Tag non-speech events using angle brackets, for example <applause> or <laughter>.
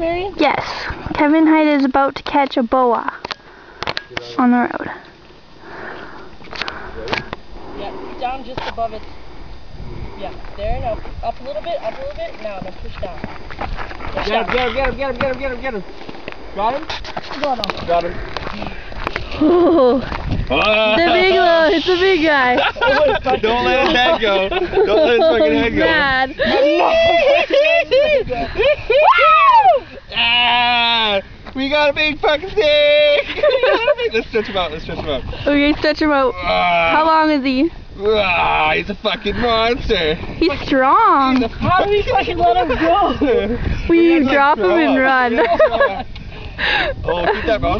Marion? Yes, Kevin Hyde is about to catch a boa on the road. Yeah, down just above it. Yeah, there, now up a little bit, up a little bit, now, now push down. Push Get him, down. get him, get him, get him, get him, get him, get him. Got him? Got him. Got him. Oh, <laughs> it's a big one. It's a big guy. <laughs> Don't let his head go. Don't let his fucking head go. Mad. We got a big fucking stick. <laughs> Let's stretch him out. Let's stretch him out. Okay, stretch him out. Ah, How long is he? Ah, he's a fucking monster. He's strong. He's How do we fucking let him go? We like, drop him and run. <laughs> Oh, keep that, bro.